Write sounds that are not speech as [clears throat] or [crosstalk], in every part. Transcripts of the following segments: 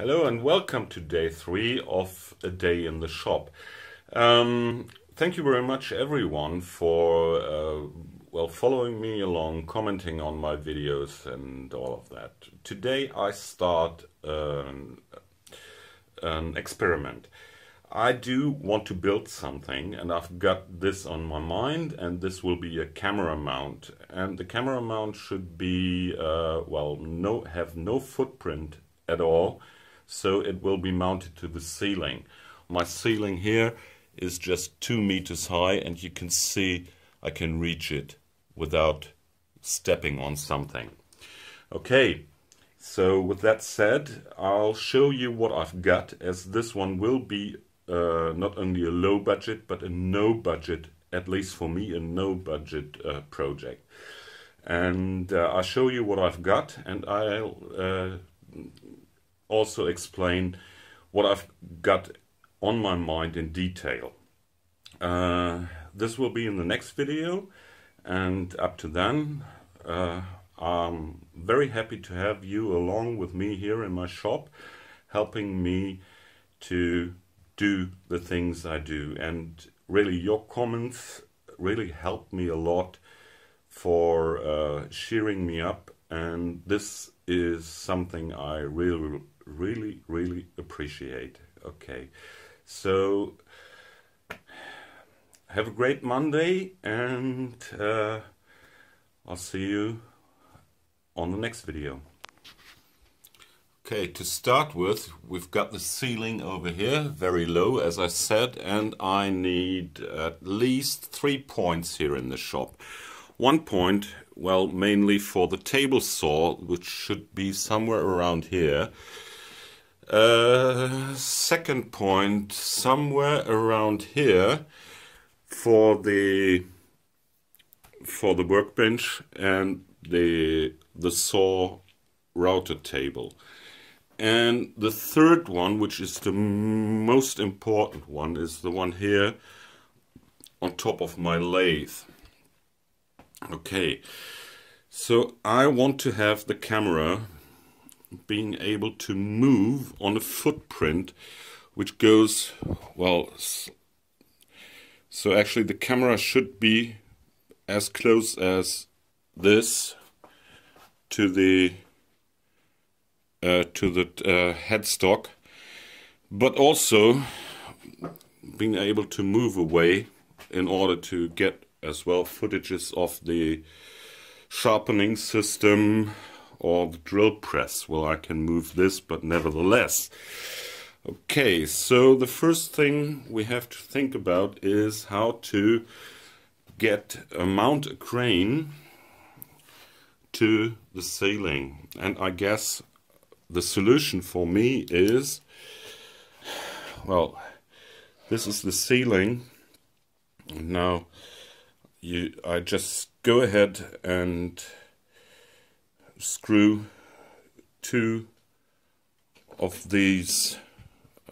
Hello and welcome to day three of a day in the shop. Um, thank you very much everyone for uh, well following me along, commenting on my videos and all of that. Today I start an, an experiment. I do want to build something and I've got this on my mind and this will be a camera mount and the camera mount should be uh, well no have no footprint at all so it will be mounted to the ceiling. My ceiling here is just two meters high and you can see I can reach it without stepping on something. Okay, so with that said, I'll show you what I've got as this one will be uh, not only a low budget but a no budget, at least for me, a no budget uh, project. And uh, I'll show you what I've got and I'll uh, also explain what I've got on my mind in detail. Uh, this will be in the next video and up to then uh, I'm very happy to have you along with me here in my shop helping me to do the things I do and really your comments really help me a lot for uh, cheering me up and this is something I really really really appreciate okay so have a great Monday and uh, I'll see you on the next video. Okay, to start with, we've got the ceiling over here, very low as I said, and I need at least three points here in the shop. One point, well, mainly for the table saw, which should be somewhere around here. Uh, second point, somewhere around here for the for the workbench and the the saw router table. And the third one, which is the most important one, is the one here on top of my lathe. Okay, so I want to have the camera being able to move on a footprint which goes, well, so actually the camera should be as close as this to the uh, to the uh, headstock, but also being able to move away in order to get as well footages of the sharpening system or the drill press. Well, I can move this, but nevertheless. Okay, so the first thing we have to think about is how to get uh, mount a crane to the ceiling. And I guess the solution for me is, well, this is the ceiling. Now, you, I just go ahead and screw two of these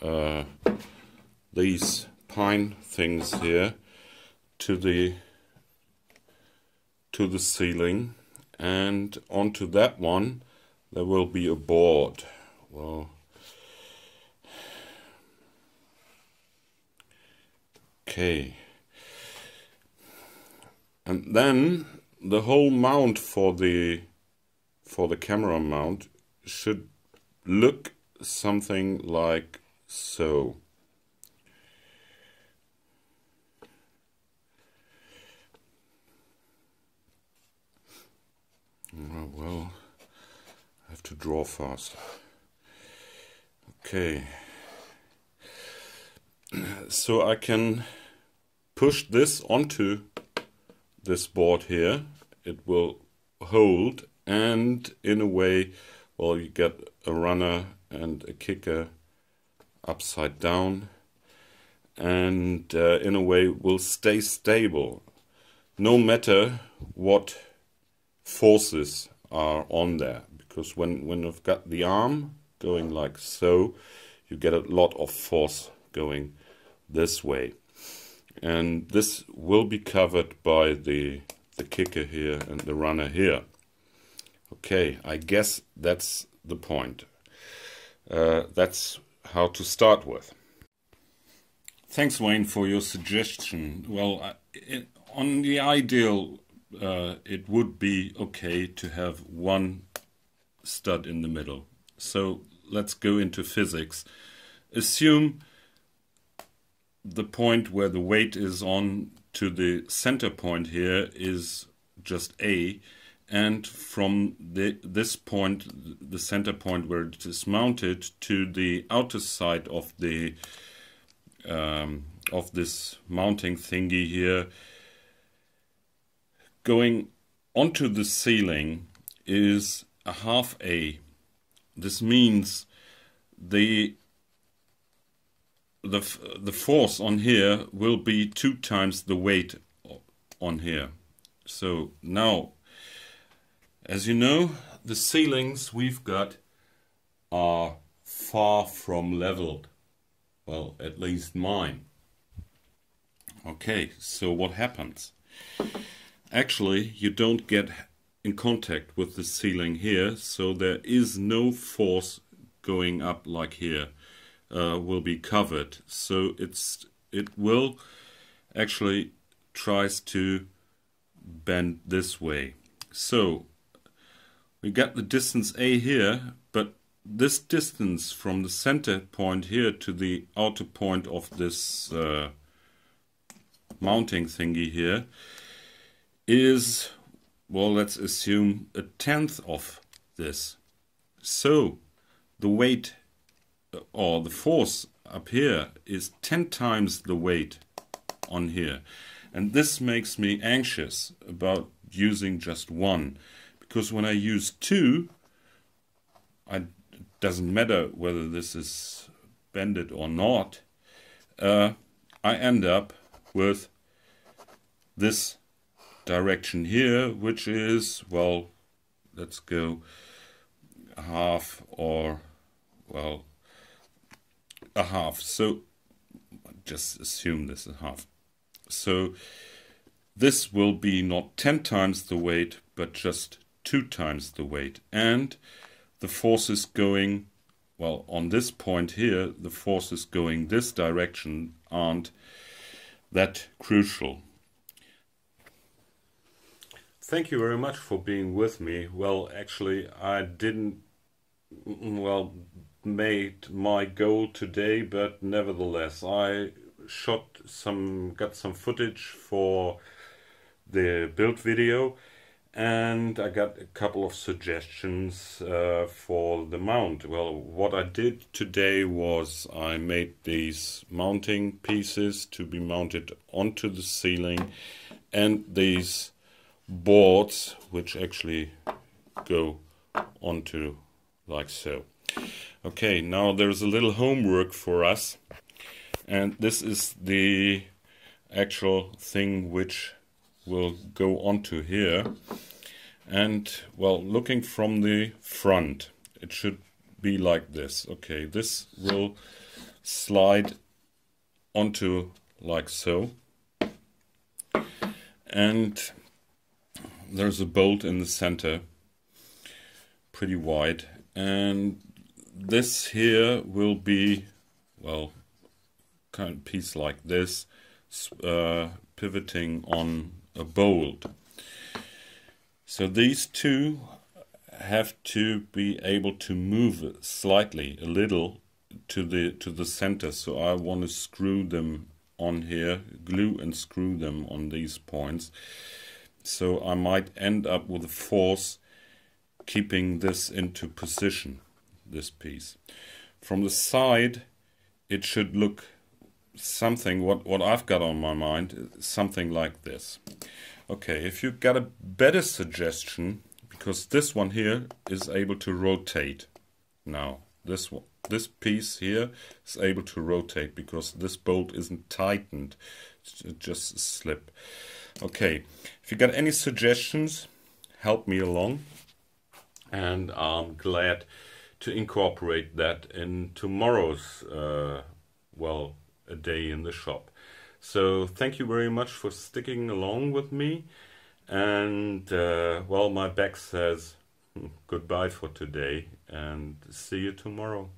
uh, these pine things here to the to the ceiling. And onto that one there will be a board. Well okay. And then the whole mount for the for the camera mount should look something like so. Well I have to draw fast. Okay. [clears throat] So I can push this onto this board here. It will hold and in a way well you get a runner and a kicker upside down. And uh, in a way will stay stable no matter what forces are on there. Because when when you've got the arm going like so you get a lot of force going this way. And this will be covered by the the kicker here and the runner here okay I guess that's the point uh, that's how to start with. Thanks, Wayne, for your suggestion. Well, it, on the ideal, uh, it would be okay to have one stud in the middle. So let's go into physics. Assume the point where the weight is on to the center point here is just A and from the, this point, the center point where it is mounted to the outer side of the um, of this mounting thingy here, going onto the ceiling is a half A. This means the the the force on here will be two times the weight on here. So now as you know, the ceilings we've got are far from leveled. Well, at least mine. Okay, so what happens? Actually, you don't get in contact with the ceiling here, so there is no force going up like here. Uh, will be covered. So it's it will actually tries to bend this way. So we get the distance a here, but this distance from the center point here to the outer point of this uh, mounting thingy here is, well, let's assume a tenth of this. So the weight uh, or the force up here is 10 times the weight on here. And this makes me anxious about using just one because when I use two, I, it doesn't matter whether this is bended or not, uh, I end up with this direction here, which is, well, let's go half or, well, a half. So just assume this is half. So this will be not 10 times the weight, but just two times the weight. And the forces going, well, on this point here, the forces going this direction aren't that crucial. Thank you very much for being with me. Well, actually, I didn't, well, made my goal today, but nevertheless, I shot some, got some footage for the build video and I got a couple of suggestions uh, for the mount. Well, what I did today was I made these mounting pieces to be mounted onto the ceiling and these boards which actually go onto like so. Okay, now there's a little homework for us and this is the actual thing which will go onto here and well looking from the front it should be like this. Okay this will slide onto like so. And there's a bolt in the center pretty wide. And this here will be well kind of piece like this uh, pivoting on a bolt so these two have to be able to move slightly, a little, to the to the center. So I want to screw them on here, glue and screw them on these points. So I might end up with a force keeping this into position, this piece. From the side, it should look something, what, what I've got on my mind, something like this. Okay, if you got a better suggestion, because this one here is able to rotate now. This one, this piece here is able to rotate because this bolt isn't tightened. It just slip. Okay, if you got any suggestions, help me along. And I'm glad to incorporate that in tomorrow's, uh, well, a day in the shop. So thank you very much for sticking along with me. And uh, well, my back says goodbye for today and see you tomorrow.